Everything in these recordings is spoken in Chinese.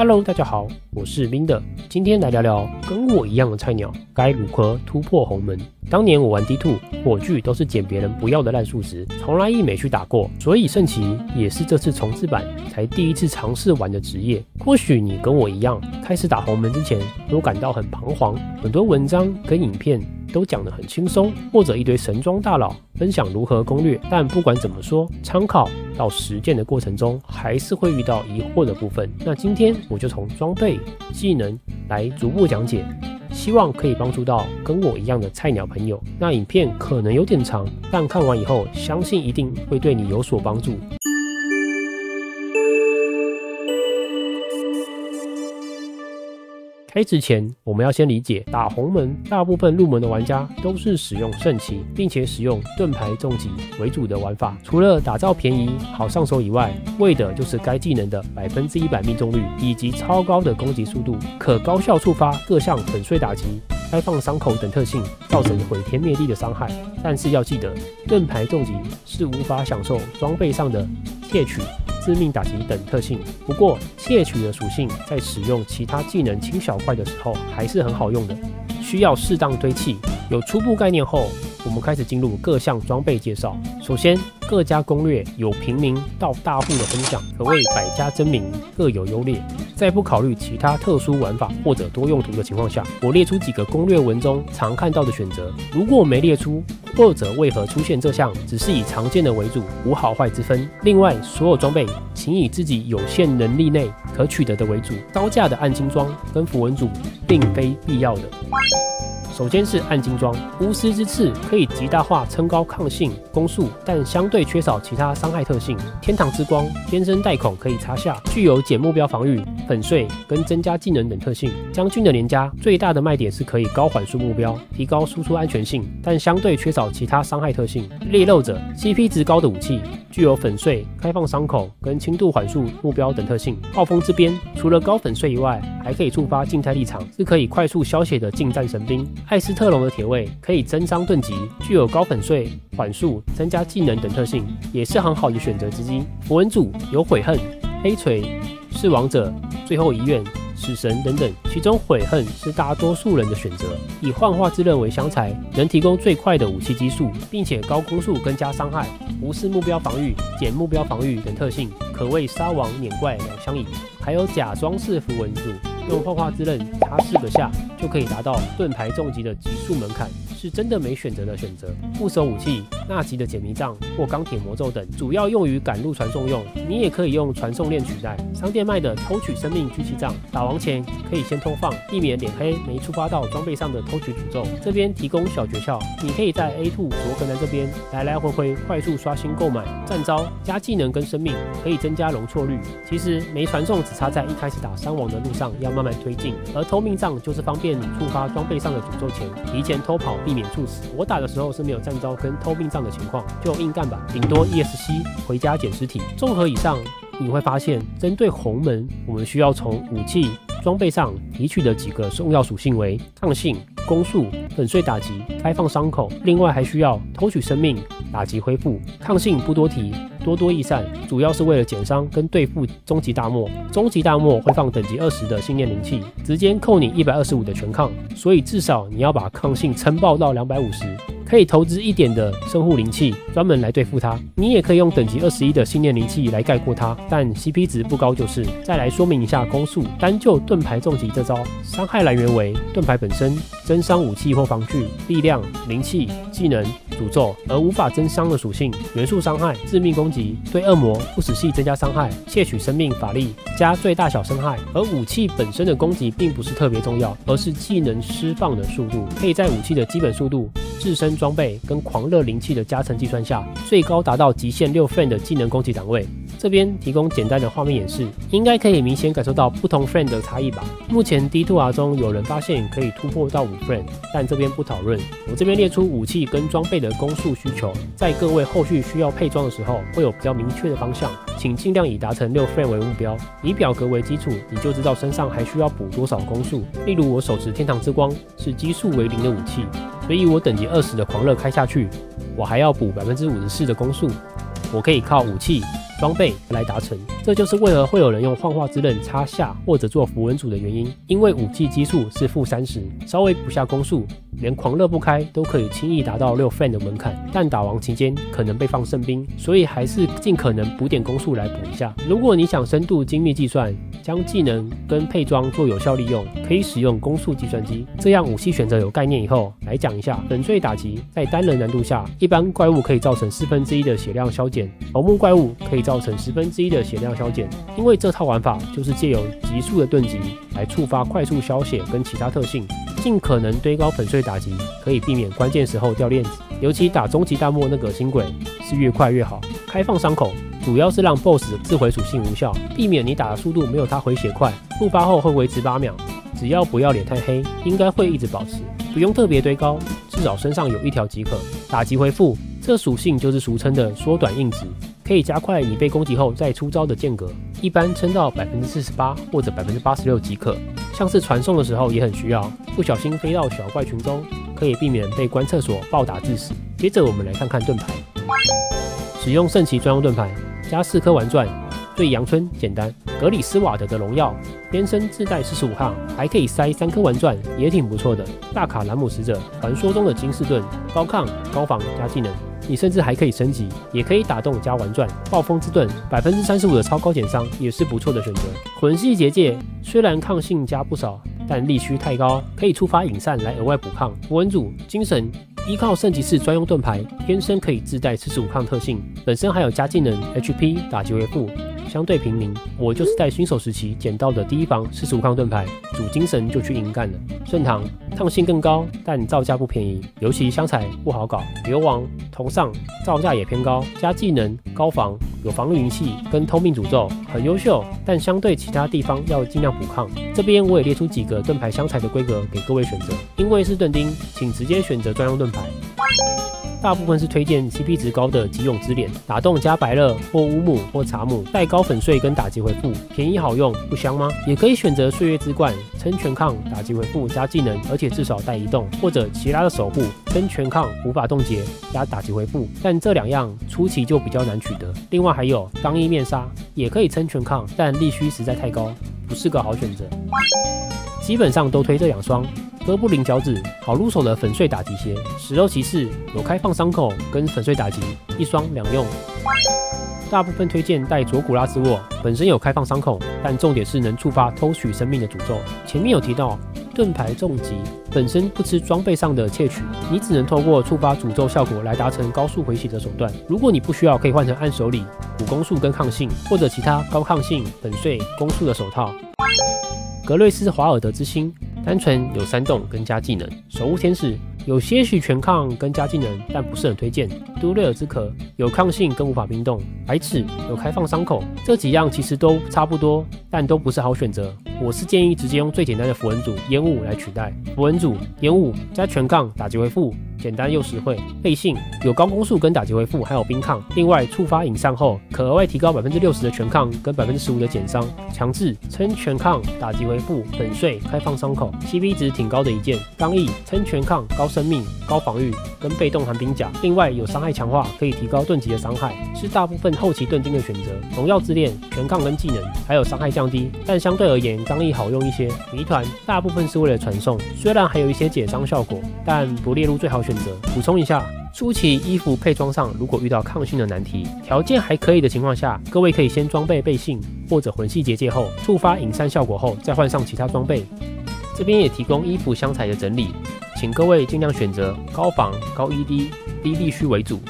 Hello，大家好，我是 l 的，今天来聊聊跟我一样的菜鸟该如何突破红门。当年我玩 D Two 火炬都是捡别人不要的烂树时，从来一没去打过，所以圣骑也是这次重置版才第一次尝试玩的职业。或许你跟我一样，开始打红门之前都感到很彷徨，很多文章跟影片。都讲得很轻松，或者一堆神装大佬分享如何攻略。但不管怎么说，参考到实践的过程中，还是会遇到疑惑的部分。那今天我就从装备、技能来逐步讲解，希望可以帮助到跟我一样的菜鸟朋友。那影片可能有点长，但看完以后，相信一定会对你有所帮助。开始前，我们要先理解打红门，大部分入门的玩家都是使用圣骑，并且使用盾牌重击为主的玩法。除了打造便宜好上手以外，为的就是该技能的百分之一百命中率以及超高的攻击速度，可高效触发各项粉碎打击、开放伤口等特性，造成毁天灭地的伤害。但是要记得，盾牌重击是无法享受装备上的窃取。致命打击等特性。不过，窃取的属性在使用其他技能清小怪的时候还是很好用的，需要适当堆砌。有初步概念后，我们开始进入各项装备介绍。首先，各家攻略有平民到大户的分享，可谓百家争鸣，各有优劣。在不考虑其他特殊玩法或者多用途的情况下，我列出几个攻略文中常看到的选择。如果没列出，或者为何出现这项，只是以常见的为主，无好坏之分。另外，所有装备请以自己有限能力内可取得的为主，高价的暗金装跟符文组并非必要的。首先是暗金装，巫师之刺可以极大化撑高抗性攻速，但相对缺少其他伤害特性。天堂之光天生带孔可以插下，具有减目标防御、粉碎跟增加技能等特性。将军的连加最大的卖点是可以高缓速目标，提高输出安全性，但相对缺少其他伤害特性。猎肉者 CP 值高的武器，具有粉碎、开放伤口跟轻度缓速目标等特性。暴风之鞭除了高粉碎以外，还可以触发静态立场，是可以快速消血的近战神兵。艾斯特龙的铁卫可以增伤盾级，具有高粉碎、缓速、增加技能等特性，也是很好的选择之一。符文组有悔恨、黑锤、弑王者、最后遗愿、死神等等，其中悔恨是大多数人的选择。以幻化之刃为香材，能提供最快的武器基数，并且高攻速跟加伤害，无视目标防御、减目标防御等特性，可谓杀王碾怪两相宜。还有假装是符文组。用幻化之刃擦四个下，就可以达到盾牌重击的极速门槛。是真的没选择的选择。副手武器纳吉的解谜杖或钢铁魔咒等，主要用于赶路传送用。你也可以用传送链取代。商店卖的偷取生命聚气杖，打王前可以先偷放，避免脸黑没触发到装备上的偷取诅咒。这边提供小诀窍，你可以在 A two 左格南这边来来回回快速刷新购买战招加技能跟生命，可以增加容错率。其实没传送只差在一开始打伤亡的路上要慢慢推进，而偷命杖就是方便你触发装备上的诅咒前提前偷跑。避免猝死。我打的时候是没有战招跟偷命杖的情况，就硬干吧，顶多 ESC 回家捡尸体。综合以上，你会发现，针对红门，我们需要从武器装备上提取的几个重要属性为抗性、攻速、粉碎打击、开放伤口，另外还需要偷取生命、打击恢复。抗性不多提。多多益善，主要是为了减伤跟对付终极大漠。终极大漠会放等级二十的信念灵气，直接扣你一百二十五的全抗，所以至少你要把抗性撑爆到两百五十。可以投资一点的生护灵气，专门来对付它。你也可以用等级二十一的信念灵气来盖过它，但 CP 值不高就是。再来说明一下攻速，单就盾牌重击这招，伤害来源为盾牌本身、增伤武器或防具、力量、灵气、技能、诅咒，而无法增伤的属性、元素伤害、致命攻击、对恶魔不死系增加伤害、窃取生命法力加最大小伤害。而武器本身的攻击并不是特别重要，而是技能释放的速度，可以在武器的基本速度。自身装备跟狂热灵气的加成计算下，最高达到极限六分的技能攻击档位。这边提供简单的画面演示，应该可以明显感受到不同 friend 的差异吧。目前 D2R 中有人发现可以突破到五 friend，但这边不讨论。我这边列出武器跟装备的攻速需求，在各位后续需要配装的时候，会有比较明确的方向，请尽量以达成六 friend 为目标。以表格为基础，你就知道身上还需要补多少攻速。例如我手持天堂之光是基数为零的武器。所以我等级二十的狂热开下去，我还要补百分之五十四的攻速。我可以靠武器、装备来达成。这就是为何会有人用幻化之刃插下或者做符文组的原因，因为武器基数是负三十，稍微补下攻速，连狂热不开都可以轻易达到六分的门槛。但打王期间可能被放圣兵，所以还是尽可能补点攻速来补一下。如果你想深度精密计算，将技能跟配装做有效利用，可以使用攻速计算机。这样武器选择有概念以后，来讲一下粉碎打击。在单人难度下，一般怪物可以造成四分之一的血量消减，头目怪物可以造成十分之一的血量消减。因为这套玩法就是借由急速的盾击来触发快速消血跟其他特性，尽可能堆高粉碎打击，可以避免关键时候掉链子。尤其打终极大漠那个新鬼，是越快越好。开放伤口。主要是让 BOSS 的自毁属性无效，避免你打的速度没有它回血快。触发后会维持八秒，只要不要脸太黑，应该会一直保持。不用特别堆高，至少身上有一条即可。打击回复，这属性就是俗称的缩短硬直，可以加快你被攻击后再出招的间隔，一般撑到百分之四十八或者百分之八十六即可。像是传送的时候也很需要，不小心飞到小怪群中，可以避免被观测所暴打致死。接着我们来看看盾牌，使用圣骑专用盾牌。加四颗丸钻，对阳春简单。格里斯瓦德的荣耀，边身自带四十五号，还可以塞三颗丸钻，也挺不错的。大卡兰姆使者，传说中的金士顿，高抗高防加技能，你甚至还可以升级，也可以打动加玩转。暴风之盾，百分之三十五的超高减伤，也是不错的选择。魂系结界，虽然抗性加不少，但力虚太高，可以触发引散来额外补抗。符文组精神。依靠圣骑士专用盾牌，天生可以自带四十五抗特性，本身还有加技能 HP 打击回复，相对平民。我就是在新手时期捡到的第一防四十五抗盾牌，主精神就去硬干了。顺堂抗性更高，但造价不便宜，尤其香材不好搞。流亡同上造价也偏高，加技能高防。有防御云器跟通命诅咒，很优秀，但相对其他地方要尽量补抗。这边我也列出几个盾牌香材的规格给各位选择，因为是盾钉，请直接选择专用盾牌。大部分是推荐 CP 值高的极勇之脸，打洞加白乐或乌木或茶木，带高粉碎跟打击回复，便宜好用，不香吗？也可以选择岁月之冠，撑全抗打击回复加技能，而且至少带移动，或者其他的守护撑全抗无法冻结加打击回复，但这两样初期就比较难取得。另外还有钢衣面纱，也可以撑全抗，但力需实在太高，不是个好选择。基本上都推这两双。哥布林脚趾好入手的粉碎打击鞋，石头骑士有开放伤口跟粉碎打击，一双两用。大部分推荐带佐古拉兹沃，本身有开放伤口，但重点是能触发偷取生命的诅咒。前面有提到盾牌重击本身不吃装备上的窃取，你只能透过触发诅咒效果来达成高速回血的手段。如果你不需要，可以换成按手里补攻速跟抗性，或者其他高抗性粉碎攻速的手套。格瑞斯华尔德之星。单纯有三动跟加技能，守护天使有些许全抗跟加技能，但不是很推荐。都瑞尔之壳有抗性跟无法冰冻，白齿有开放伤口，这几样其实都差不多，但都不是好选择。我是建议直接用最简单的符文组烟雾来取代。符文组烟雾加全抗打击回复。简单又实惠，背信有高攻速跟打击回复，还有冰抗。另外触发引上后，可额外提高百分之六十的全抗跟百分之十五的减伤。强制撑全抗打击回复，粉碎开放伤口，CP 值挺高的一件。刚毅撑全抗高生命高防御跟被动寒冰甲。另外有伤害强化，可以提高盾级的伤害，是大部分后期盾钉的选择。荣耀之恋全抗跟技能，还有伤害降低，但相对而言刚毅好用一些。谜团大部分是为了传送，虽然还有一些解伤效果，但不列入最好选。择补充一下，初期衣服配装上如果遇到抗性的难题，条件还可以的情况下，各位可以先装备背信或者魂系结界后，触发隐山效果后再换上其他装备。这边也提供衣服香材的整理，请各位尽量选择高防、高 ED、低力需为主。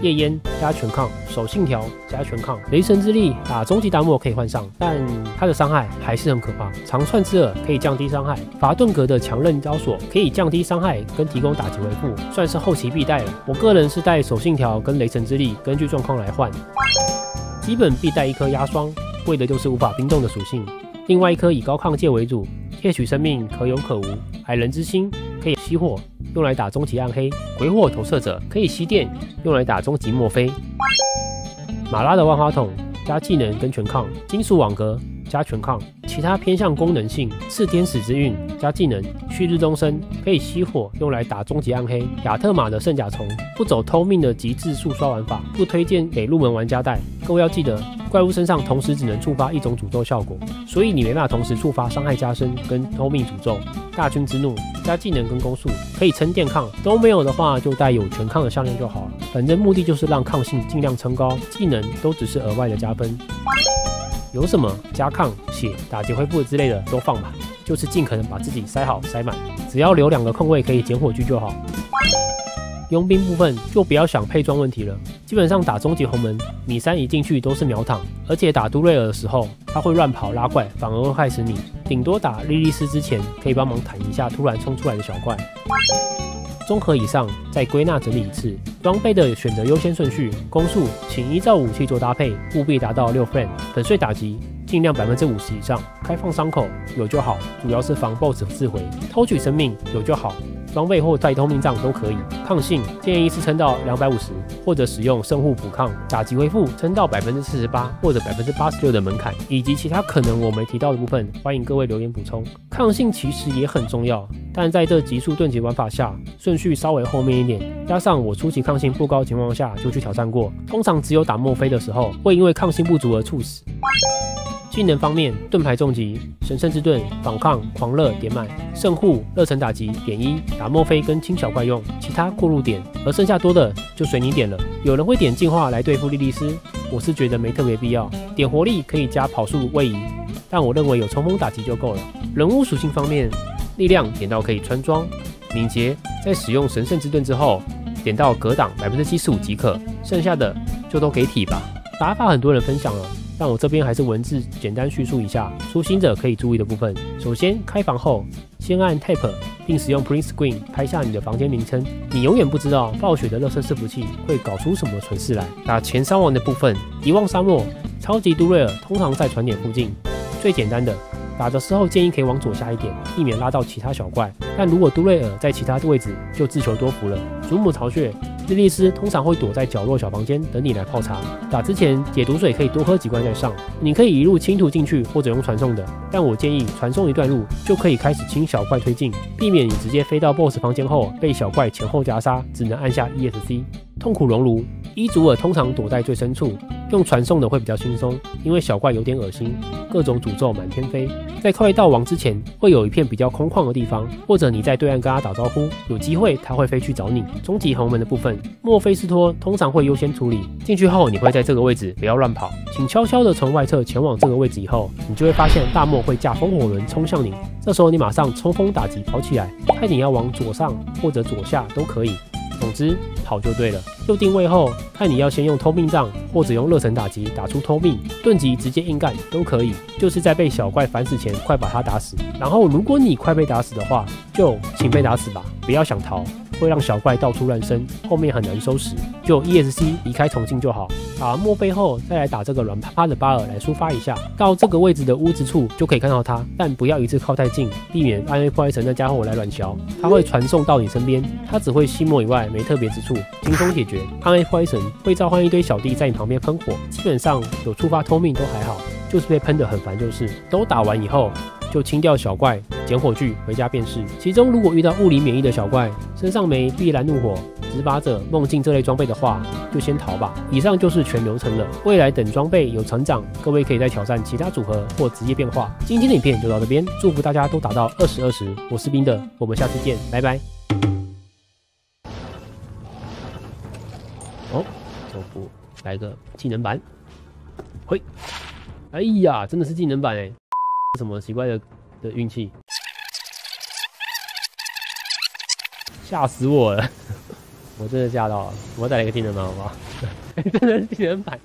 夜烟加全抗，守信条加全抗，雷神之力打终极大漠可以换上，但它的伤害还是很可怕。长串之耳可以降低伤害，伐盾格的强韧雕索可以降低伤害跟提供打击回复，算是后期必带了。我个人是带守信条跟雷神之力，根据状况来换。基本必带一颗压霜，为的就是无法冰冻的属性。另外一颗以高抗界为主，窃取生命可有可无。矮人之心可以吸火。用来打终极暗黑，鬼火投射者可以吸电，用来打终极墨菲。马拉的万花筒加技能跟全抗，金属网格加全抗，其他偏向功能性，炽天使之韵加技能，旭日东升，可以熄火，用来打终极暗黑。亚特玛的圣甲虫，不走偷命的极致速刷玩法，不推荐给入门玩家带。各位要记得，怪物身上同时只能触发一种诅咒效果，所以你没办法同时触发伤害加深跟偷命诅咒。大军之怒加技能跟攻速，可以撑电抗，都没有的话就带有全抗的项链就好了。反正目的就是让抗性尽量撑高，技能都只是额外的加分。有什么加抗、血、打劫恢复之类的都放吧，就是尽可能把自己塞好塞满，只要留两个空位可以捡火炬就好。佣兵部分就不要想配装问题了，基本上打终极红门，米三一进去都是秒躺，而且打都瑞尔的时候他会乱跑拉怪，反而会害死你。顶多打莉莉丝之前可以帮忙坦一下突然冲出来的小怪。综合以上，再归纳整理一次装备的选择优先顺序。攻速，请依照武器做搭配，务必达到六分。粉碎打击，尽量百分之五十以上。开放伤口有就好，主要是防 BOSS 自回。偷取生命有就好。装备或带通命杖都可以。抗性建议一次撑到两百五十，或者使用圣护补抗。打击恢复撑到百分之四十八或者百分之八十六的门槛，以及其他可能我没提到的部分，欢迎各位留言补充。抗性其实也很重要，但在这急速盾级玩法下，顺序稍微后面一点。加上我初期抗性不高情况下就去挑战过，通常只有打墨菲的时候会因为抗性不足而猝死。技能方面，盾牌重击、神圣之盾、反抗、狂热点满、圣护、热忱打击点一，打墨菲跟轻小怪用，其他过路点，而剩下多的就随你点了。有人会点进化来对付莉莉丝，我是觉得没特别必要。点活力可以加跑速位移，但我认为有冲锋打击就够了。人物属性方面，力量点到可以穿装，敏捷在使用神圣之盾之后，点到格挡百分之七十五即可，剩下的就都给体吧。打法很多人分享了。但我这边还是文字简单叙述一下，初心者可以注意的部分。首先，开房后先按 Tap，并使用 Print Screen 拍下你的房间名称。你永远不知道暴雪的热身伺服器会搞出什么蠢事来。打前伤亡的部分，遗忘沙漠、超级杜瑞尔通常在船点附近。最简单的，打的时候建议可以往左下一点，避免拉到其他小怪。但如果杜瑞尔在其他位置，就自求多福了。祖母巢穴。莉莉丝通常会躲在角落小房间等你来泡茶。打之前解毒水可以多喝几罐再上。你可以一路清图进去，或者用传送的。但我建议传送一段路就可以开始清小怪推进，避免你直接飞到 BOSS 房间后被小怪前后夹杀，只能按下 ESC。痛苦熔炉，伊祖尔通常躲在最深处，用传送的会比较轻松，因为小怪有点恶心，各种诅咒满天飞。在快到王之前，会有一片比较空旷的地方，或者你在对岸跟他打招呼，有机会他会飞去找你。终极红门的部分，墨菲斯托通常会优先处理。进去后，你会在这个位置不要乱跑，请悄悄的从外侧前往这个位置，以后你就会发现大漠会驾风火轮冲向你，这时候你马上冲锋打击跑起来，看你要往左上或者左下都可以。总之跑就对了。就定位后，看你要先用偷命杖，或者用热忱打击打出偷命，盾级直接硬干都可以。就是在被小怪反死前，快把他打死。然后如果你快被打死的话，就请被打死吧，不要想逃。会让小怪到处乱生，后面很难收拾。就 ESC 离开重庆就好。打完墨菲后，再来打这个软趴趴的巴尔来抒发一下。到这个位置的屋子处就可以看到他，但不要一次靠太近，避免暗黑破坏神那家伙来乱削。他会传送到你身边，他只会吸墨以外没特别之处，轻松解决。暗黑破坏神会召唤一堆小弟在你旁边喷火，基本上有触发偷命都还好，就是被喷的很烦就是。都打完以后。就清掉小怪，捡火炬回家便是。其中如果遇到物理免疫的小怪，身上没碧蓝怒火、执法者、梦境这类装备的话，就先逃吧。以上就是全流程了。未来等装备有成长，各位可以再挑战其他组合或职业变化。今天的影片就到这边，祝福大家都打到二十二十。我是冰的，我们下次见，拜拜。哦，走步来个技能版，嘿，哎呀，真的是技能版哎。什么奇怪的的运气？吓死我了！我真的吓到了！我再来一个技能版好不好？真的是技能版。